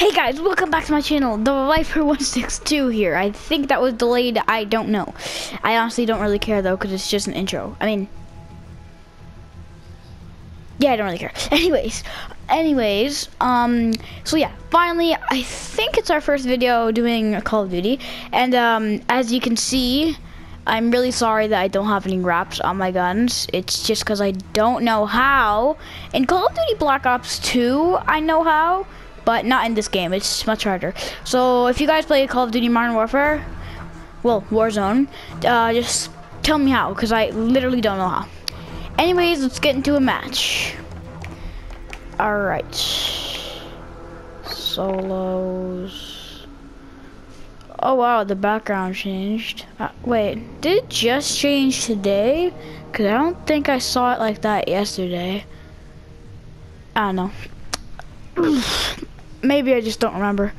Hey guys, welcome back to my channel, The Viper162 here. I think that was delayed, I don't know. I honestly don't really care though, because it's just an intro. I mean, yeah, I don't really care. Anyways, anyways, um, so yeah, finally, I think it's our first video doing Call of Duty. And um, as you can see, I'm really sorry that I don't have any wraps on my guns. It's just because I don't know how. In Call of Duty Black Ops 2, I know how but not in this game. It's much harder. So if you guys play Call of Duty Modern Warfare, well, Warzone, uh, just tell me how, because I literally don't know how. Anyways, let's get into a match. Alright. Solos. Oh wow, the background changed. Uh, wait, did it just change today? Because I don't think I saw it like that yesterday. I don't know. Maybe I just don't remember.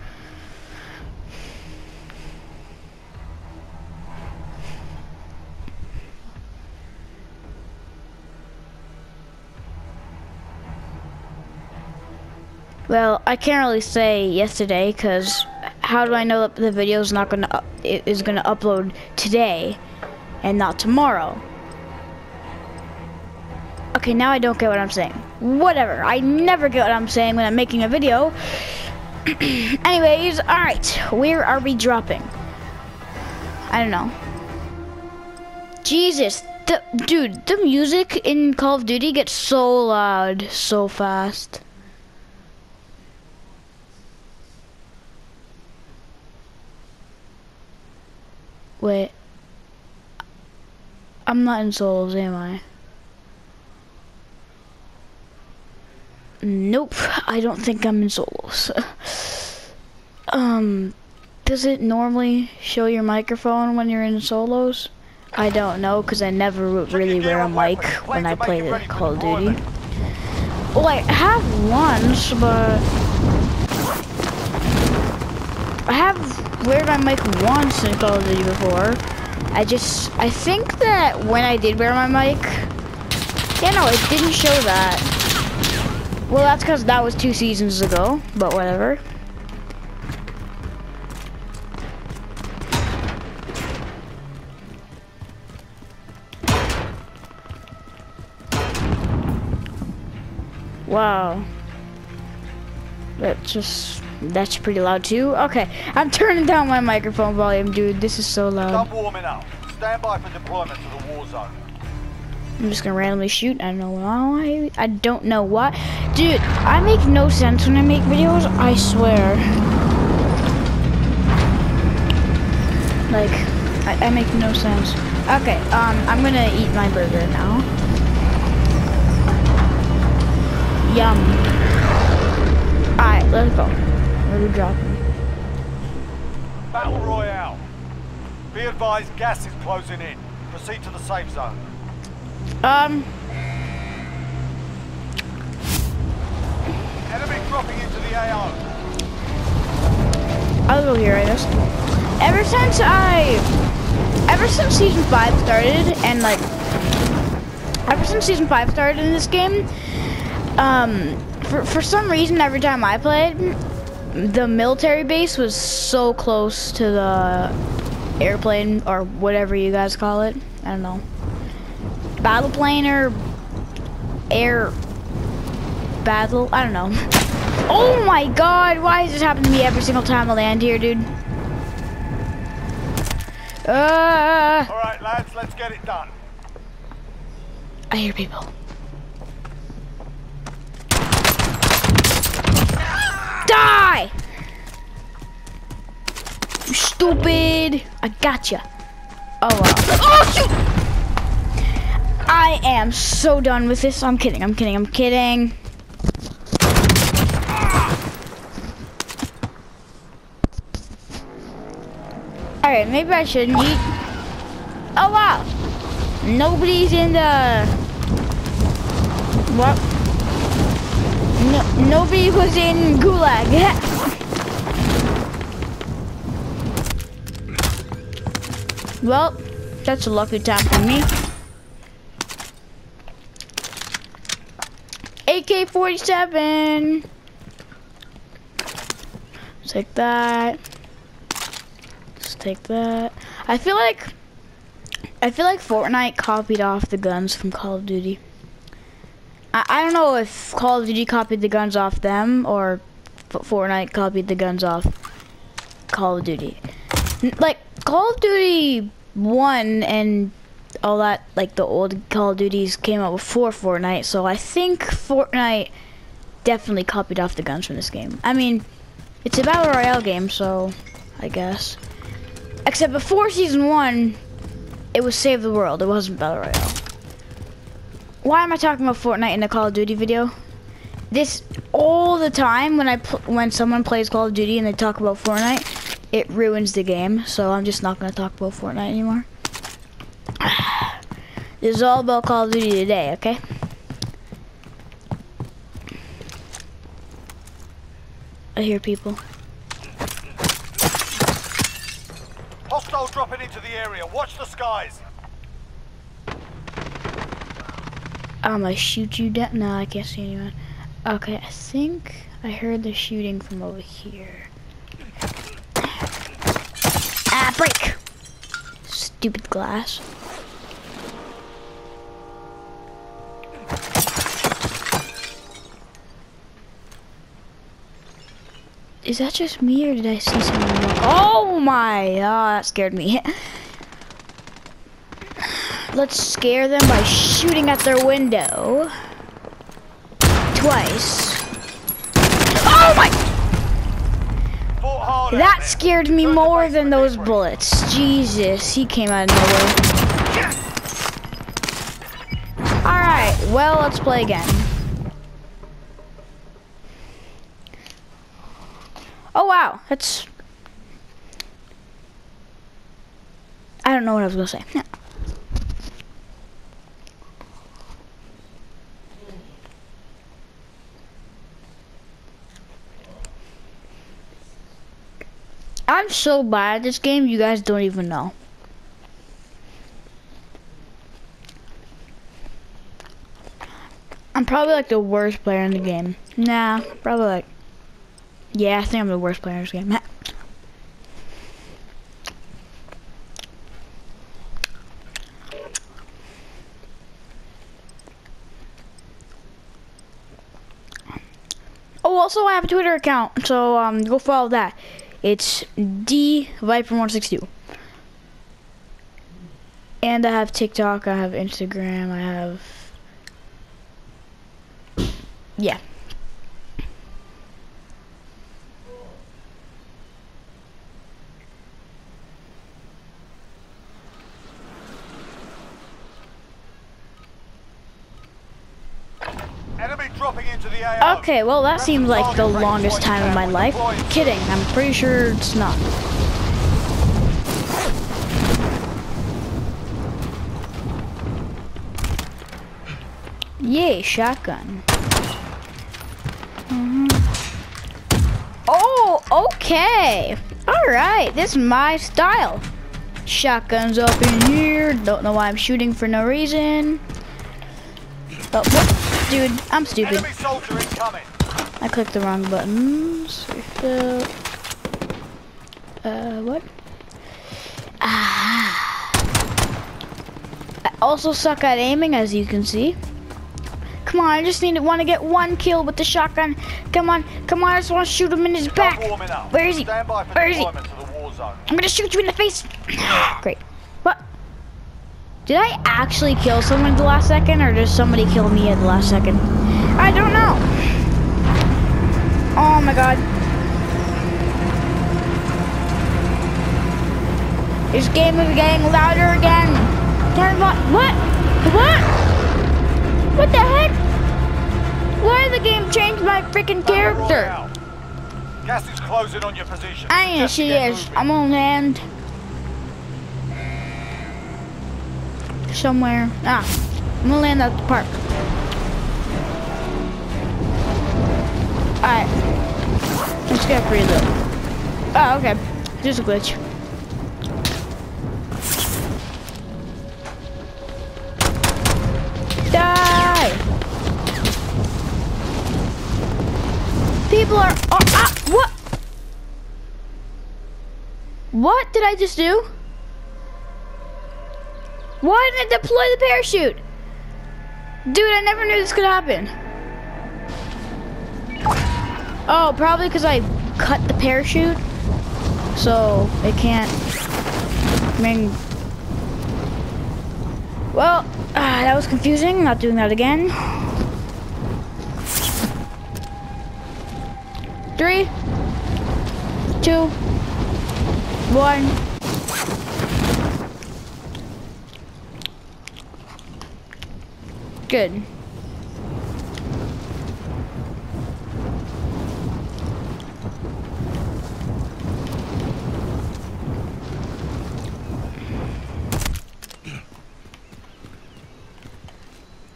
Well, I can't really say yesterday because how do I know that the video is not gonna is gonna upload today and not tomorrow? Okay, now I don't get what I'm saying. Whatever, I never get what I'm saying when I'm making a video. Anyways, alright, where are we dropping? I don't know. Jesus, the, dude, the music in Call of Duty gets so loud so fast. Wait. I'm not in solos, am I? Nope, I don't think I'm in solos. um, does it normally show your microphone when you're in solos? I don't know, because I never really wear a mic when I play the Call of Duty. Well, I have once, but... I have wear my mic once in Call of Duty before. I just, I think that when I did wear my mic, yeah, no, it didn't show that. Well, that's because that was two seasons ago, but whatever. Wow. That's just, that's pretty loud too. Okay, I'm turning down my microphone volume, dude. This is so loud. Stop warming up. Stand by for deployment to the war zone. I'm just gonna randomly shoot. I don't know why. I don't know what. Dude, I make no sense when I make videos. I swear. Like, I, I make no sense. Okay, um, I'm gonna eat my burger now. Yum. Alright, let's go. Where we dropping? Battle Royale. Be advised, gas is closing in. Proceed to the safe zone. Um. Enemy dropping into the AO. I'll go here, I guess. Ever since I, ever since season five started, and like, ever since season five started in this game, um, for for some reason, every time I played, the military base was so close to the airplane or whatever you guys call it. I don't know battle plane or air battle. I don't know. Oh my god, why does this happen to me every single time I land here, dude? Uh, All right, lads, let's get it done. I hear people. Die! You stupid! I gotcha. Oh wow. Oh shoot! I am so done with this. I'm kidding, I'm kidding, I'm kidding. Alright, maybe I shouldn't eat. Oh wow! Nobody's in the... What? No, nobody was in Gulag. well, that's a lucky time for me. AK-47. take that. Just take that. I feel like I feel like Fortnite copied off the guns from Call of Duty. I, I don't know if Call of Duty copied the guns off them or Fortnite copied the guns off Call of Duty. Like Call of Duty 1 and all that, like the old Call of Duties came out before Fortnite, so I think Fortnite definitely copied off the guns from this game. I mean, it's a battle royale game, so I guess. Except before season one, it was Save the World. It wasn't battle royale. Why am I talking about Fortnite in a Call of Duty video? This all the time when I when someone plays Call of Duty and they talk about Fortnite, it ruins the game. So I'm just not gonna talk about Fortnite anymore. This is all about Call of Duty today, okay? I hear people. Hostile dropping into the area. Watch the skies. I'm gonna shoot you down. No, I can't see anyone. Okay, I think I heard the shooting from over here. Ah, break! Stupid glass. Is that just me or did I see someone? Oh my, oh, that scared me. Let's scare them by shooting at their window. Twice. Oh my! That scared me more than those bullets. Jesus, he came out of nowhere. Alright, well, let's play again. Oh wow, that's... I don't know what I was gonna say. I'm so bad at this game, you guys don't even know. I'm probably like the worst player in the game. Nah, probably like, yeah, I think I'm the worst player in this game. Oh, also I have a Twitter account, so um, go follow that. It's D Viper 162. And I have TikTok, I have Instagram, I have yeah. Okay, well that seems like the longest time of my life. Kidding, I'm pretty sure it's not. Yay, shotgun. Mm -hmm. Oh, okay. All right, this is my style. Shotguns up in here. Don't know why I'm shooting for no reason. Dude, I'm stupid. I clicked the wrong buttons. Refill. Uh, what? Ah. I also suck at aiming, as you can see. Come on, I just need to want to get one kill with the shotgun. Come on, come on, I just want to shoot him in his back. Where is he? Where is he? I'm gonna shoot you in the face. Great. Did I actually kill someone at the last second, or did somebody kill me at the last second? I don't know. Oh my god. This game is getting louder again. Turn what? What? What? What the heck? Why did the game change my freaking character? Gas is closing on your position. I am she is. I'm gonna land. Somewhere. Ah, I'm gonna land at the park. Alright. Let's get free though. Oh, okay. Just a glitch. Die! People are. Oh, ah, what? What did I just do? Why didn't it deploy the parachute? Dude, I never knew this could happen. Oh, probably because I cut the parachute. So it can't. I mean. Well, uh, that was confusing. Not doing that again. Three, two, one. Good.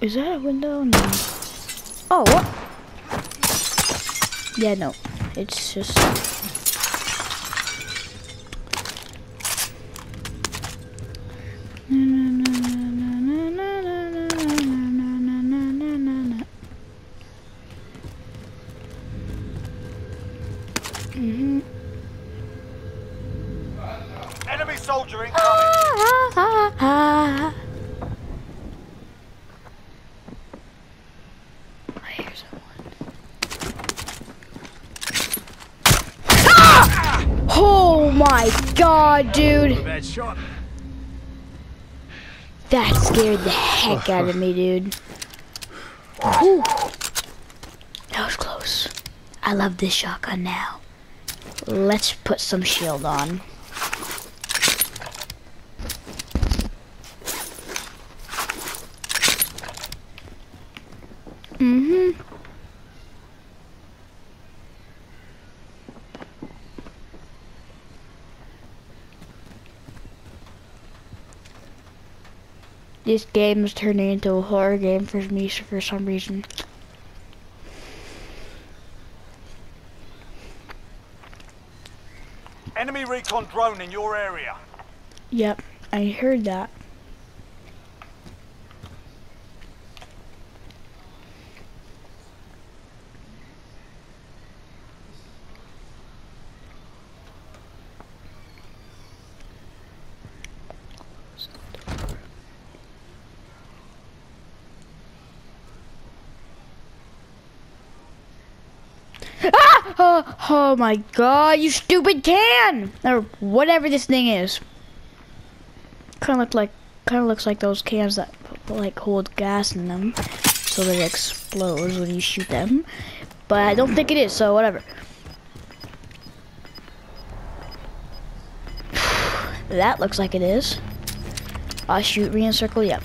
Is that a window? No. Oh, what? Yeah, no. It's just... Oh my god, dude. That scared the heck out of me, dude. That was close. I love this shotgun now. Let's put some shield on. This game is turning into a horror game for me for some reason. Enemy recon drone in your area. Yep, I heard that. Ah! Oh, oh my god, you stupid can! Or whatever this thing is. Kind of look like, kind of looks like those cans that like hold gas in them, so that it explodes when you shoot them. But I don't think it is, so whatever. that looks like it is. Uh, shoot, re-encircle, yeah.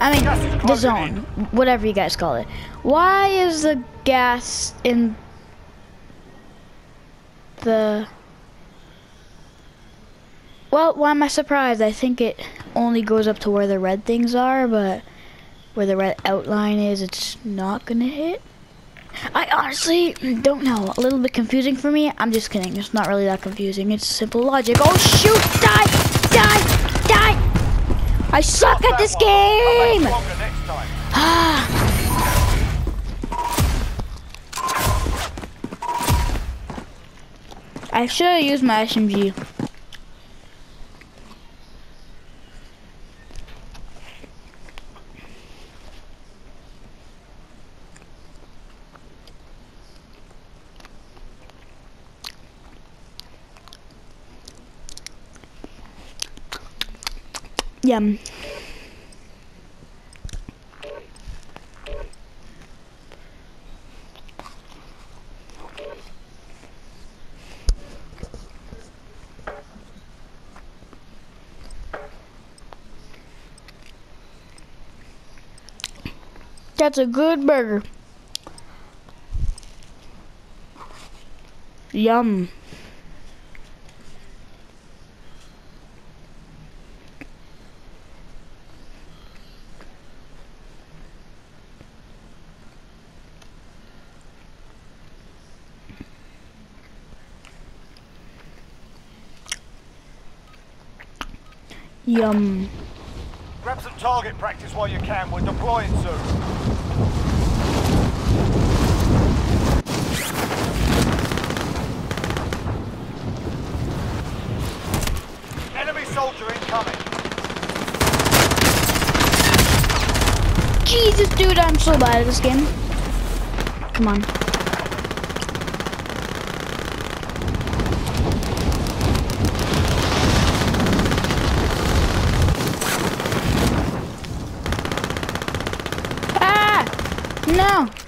I mean, the zone, whatever you guys call it. Why is the gas in the... Well, why am I surprised? I think it only goes up to where the red things are, but where the red outline is, it's not gonna hit. I honestly don't know. A little bit confusing for me. I'm just kidding. It's not really that confusing. It's simple logic. Oh shoot! Die! Die! Die! I suck at this one. Game! I should have used my SMG. Yum. That's a good burger. Yum. Yum. Grab some target practice while you can. We're deploying soon. soldier incoming. Jesus, dude, I'm so bad at this game. Come on. Ah! No!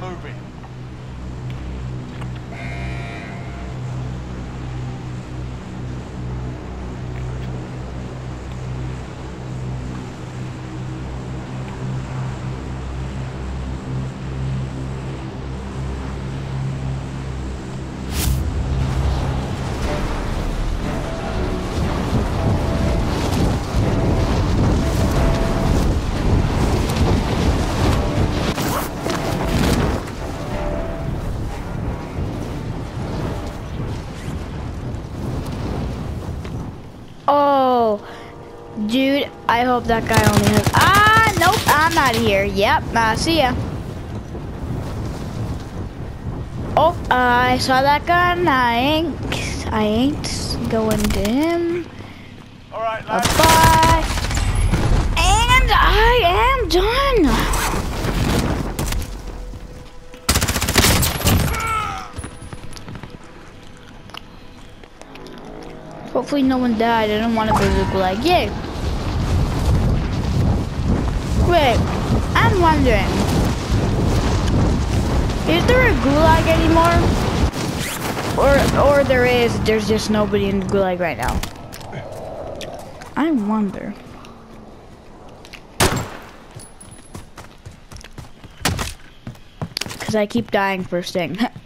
Moving. I hope that guy only has. Ah, nope, I'm out of here. Yep, uh, see ya. Oh, I saw that gun. I ain't, I ain't going to him. All right, Bye lads. bye. And I am done. Hopefully no one died. I don't want to go like, the Wait, I'm wondering. Is there a gulag anymore? Or, or there is, there's just nobody in the gulag right now. I wonder. Because I keep dying first thing.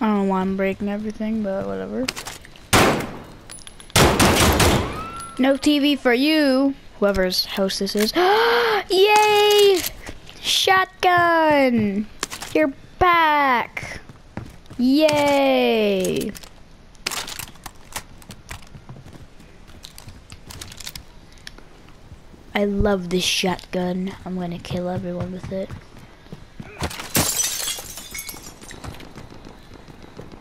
I don't know why I'm everything, but whatever. No TV for you, whoever's house this is. Yay! Shotgun! You're back! Yay! I love this shotgun. I'm gonna kill everyone with it.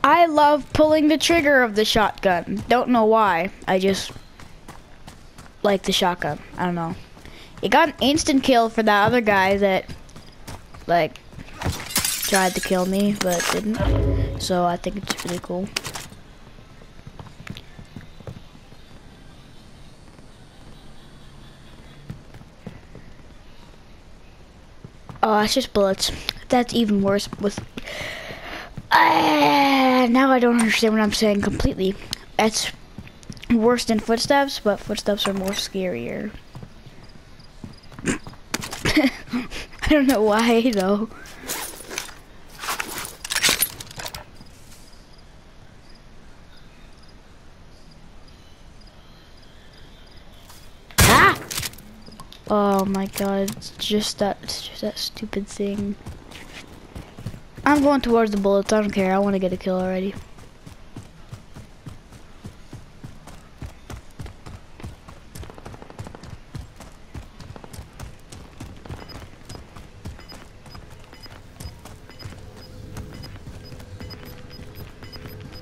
I love pulling the trigger of the shotgun. Don't know why. I just like the shotgun. I don't know. It got an instant kill for that other guy that like tried to kill me but didn't. So I think it's really cool. Oh, it's just bullets. That's even worse with uh, now I don't understand what I'm saying completely. It's worse than footsteps, but footsteps are more scarier. I don't know why though. Ah! Oh my god, it's just that, it's just that stupid thing. I'm going towards the bullets. I don't care. I want to get a kill already.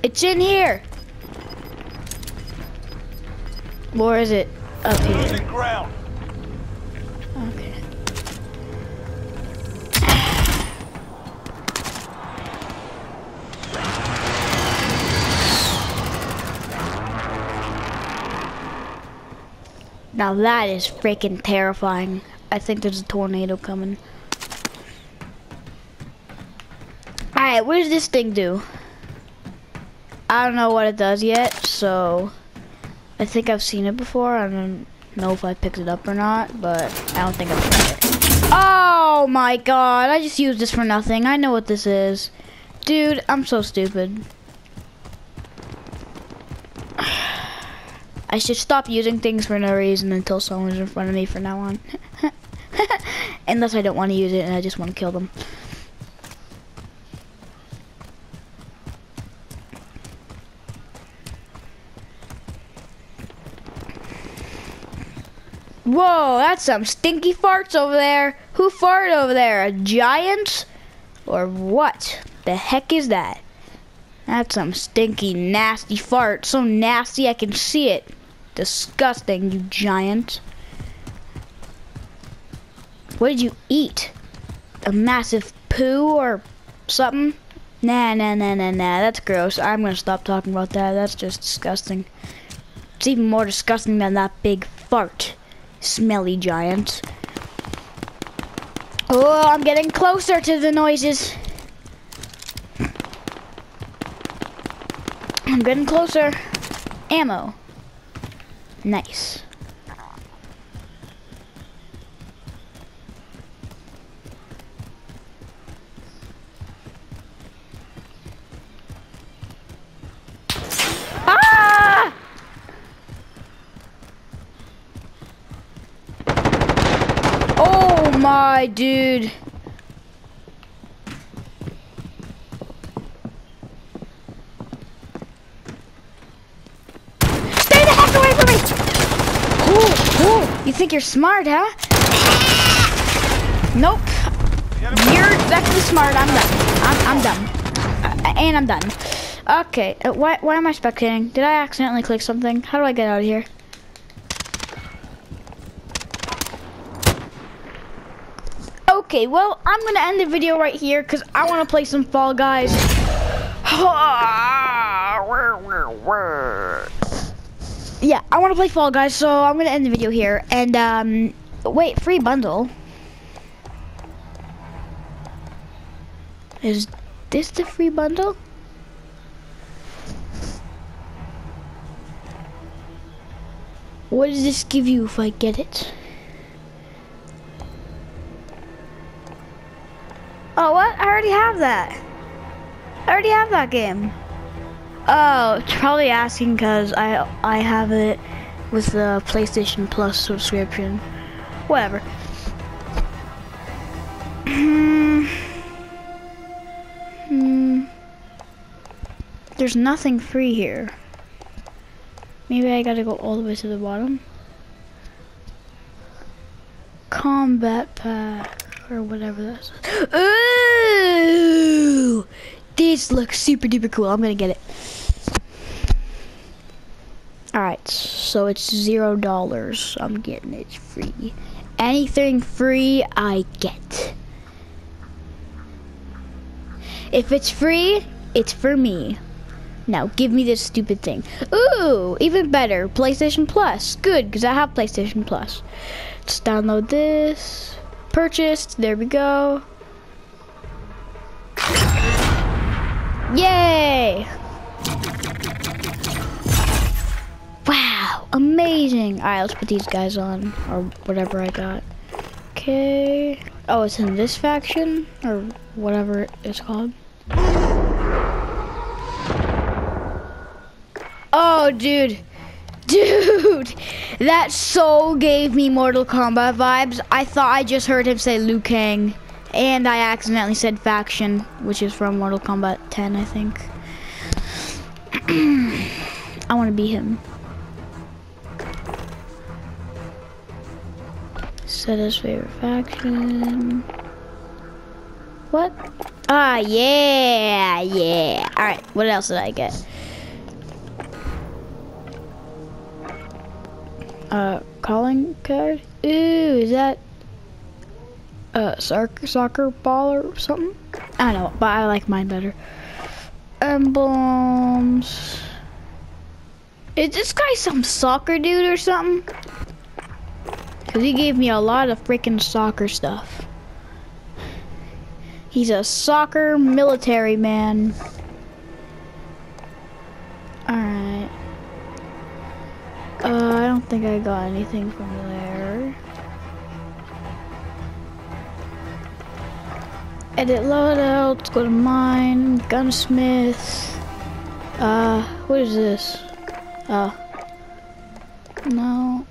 It's in here. Where is it up here? Now that is freaking terrifying. I think there's a tornado coming. Alright, what does this thing do? I don't know what it does yet, so... I think I've seen it before. I don't know if I picked it up or not, but I don't think I picked it. Oh my god, I just used this for nothing. I know what this is. Dude, I'm so stupid. I should stop using things for no reason until someone's in front of me from now on. Unless I don't want to use it and I just want to kill them. Whoa, that's some stinky farts over there. Who farted over there? A giant? Or what? The heck is that? That's some stinky, nasty fart. So nasty I can see it. Disgusting, you giant. What did you eat? A massive poo or something? Nah, nah, nah, nah, nah. That's gross. I'm gonna stop talking about that. That's just disgusting. It's even more disgusting than that big fart smelly giant. Oh, I'm getting closer to the noises. I'm getting closer. Ammo. Nice. Ah! Oh, my dude. Stay the heck away from me! Ooh, ooh, you think you're smart, huh? Nope. You're definitely smart. I'm done. I'm, I'm done. Uh, and I'm done. Okay, uh, why, why am I spectating? Did I accidentally click something? How do I get out of here? Okay, well, I'm gonna end the video right here because I want to play some Fall Guys. yeah, I want to play Fall Guys, so I'm gonna end the video here. And um, wait, free bundle. Is this the free bundle? What does this give you if I get it? Oh, what? I already have that. I already have that game. Oh, it's probably asking because I I have it with the PlayStation Plus subscription. Whatever. Hmm. hmm. There's nothing free here. Maybe I gotta go all the way to the bottom. Combat pack or whatever that's. Ooh, this looks super duper cool. I'm gonna get it. All right, so it's zero dollars. I'm getting it free. Anything free, I get. If it's free, it's for me. Now, give me this stupid thing. Ooh, even better, PlayStation Plus. Good, because I have PlayStation Plus. Let's download this purchased. There we go. Yay! Amazing. All right, let's put these guys on, or whatever I got. Okay. Oh, it's in this faction, or whatever it's called. Oh, dude. Dude, that so gave me Mortal Kombat vibes. I thought I just heard him say Liu Kang. And I accidentally said faction, which is from Mortal Kombat 10, I think. I want to be him. Set his favorite faction. What? Ah, yeah, yeah. All right, what else did I get? uh, calling card. Ooh, is that a soccer, soccer ball or something? I don't know, but I like mine better. Emblems. Is this guy some soccer dude or something? Because he gave me a lot of freaking soccer stuff. He's a soccer military man. Alright. Uh, I don't think I got anything from there. Edit loadout, go to mine, gunsmith. Uh, what is this? Uh, no.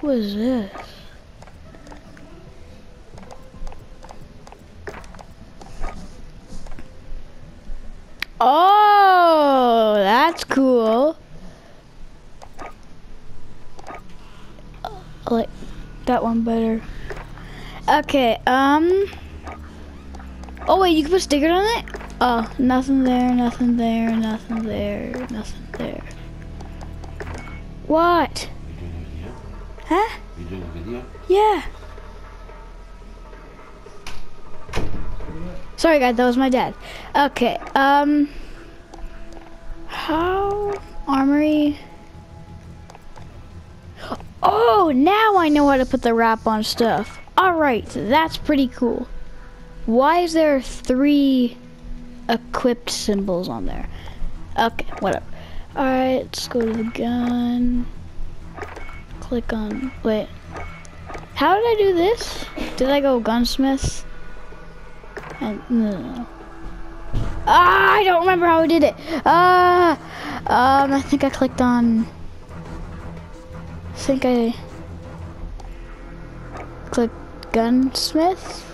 What is this? Oh, that's cool. I like that one better. Okay, um. Oh wait, you can put stickers on it? Oh, nothing there, nothing there, nothing there, nothing there. What? Huh? You doing a video? Yeah. Sorry guys, that was my dad. Okay, um how armory Oh, now I know how to put the wrap on stuff. Alright, that's pretty cool. Why is there three equipped symbols on there? Okay, whatever. Alright, let's go to the gun. Click on, wait. How did I do this? Did I go gunsmith? And, no, no, no. Ah, I don't remember how I did it. Ah, um, I think I clicked on, I think I clicked gunsmith.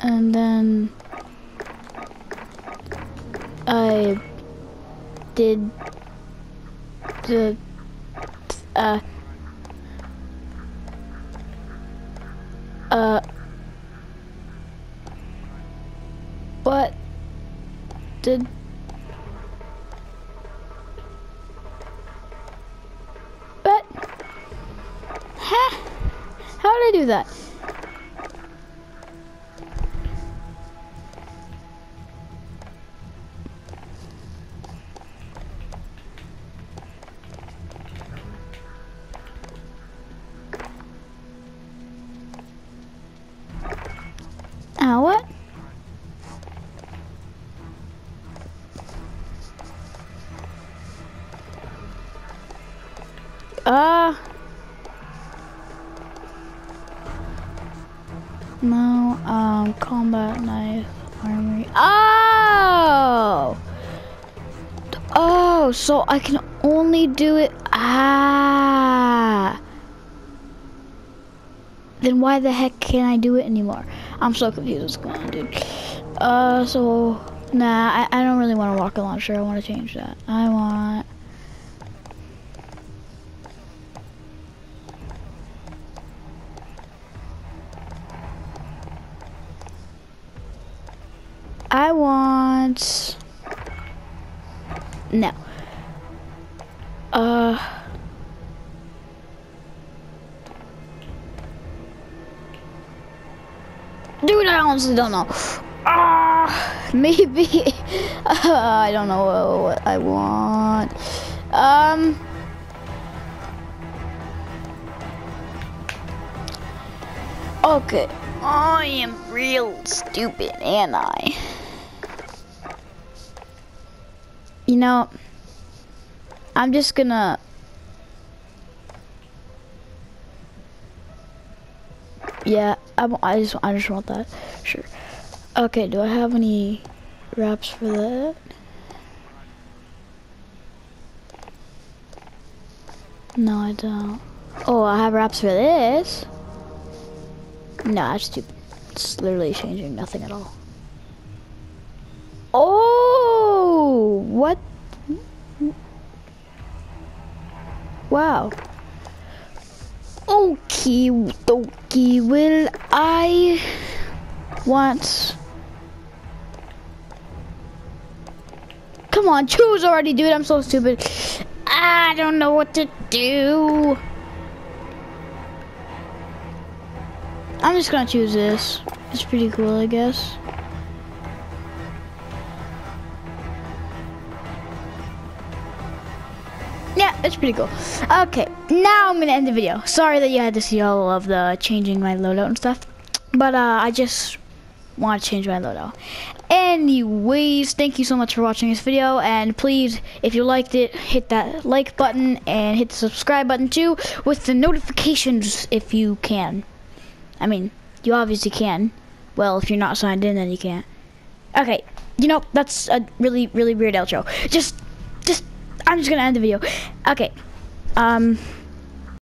And then I did the uh uh what did Uh. No, um, combat knife, armory. Oh! Oh, so I can only do it. Ah. Then why the heck can't I do it anymore? I'm so confused what's going on, dude. Uh, so, nah, I, I don't really want a rocket launcher. I want to change that. I want... Dude, I honestly don't know. Ah, maybe. Uh, I don't know what I want. Um. Okay. I am real stupid, and I. You know, I'm just gonna. Yeah, I, I just I just want that. Sure. Okay, do I have any wraps for that? No, I don't. Oh, I have wraps for this. No, that's stupid. It's literally changing nothing at all. Oh, what? Wow. Okie dokie, will I want... Come on, choose already, dude. I'm so stupid. I don't know what to do. I'm just gonna choose this. It's pretty cool, I guess. It's pretty cool. Okay, now I'm gonna end the video. Sorry that you had to see all of the changing my loadout and stuff, but uh, I just want to change my loadout. Anyways, thank you so much for watching this video, and please, if you liked it, hit that like button and hit the subscribe button too, with the notifications if you can. I mean, you obviously can. Well, if you're not signed in, then you can't. Okay, you know, that's a really, really weird outro. Just, just, I'm just gonna end the video. Okay, um...